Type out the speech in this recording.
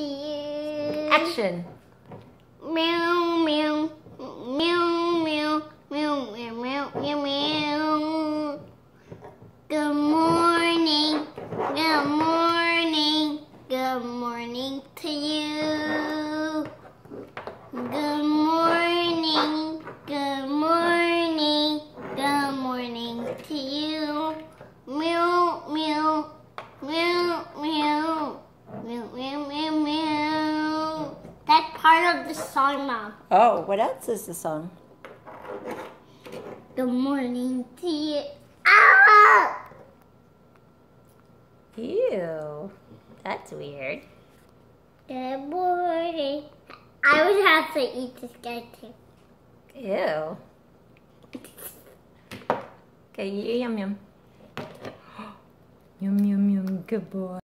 you. Action. Meow, meow, meow, meow, meow, meow, meow, meow. Good morning, good morning, good morning to you. Good morning, good morning, good morning to you. Part of the song, Mom. Oh, what else is the song? Good morning to you. Ah! Ew. That's weird. Good morning. I would have to eat this guy too. Ew. Okay, yum yum. Yum yum yum. Good boy.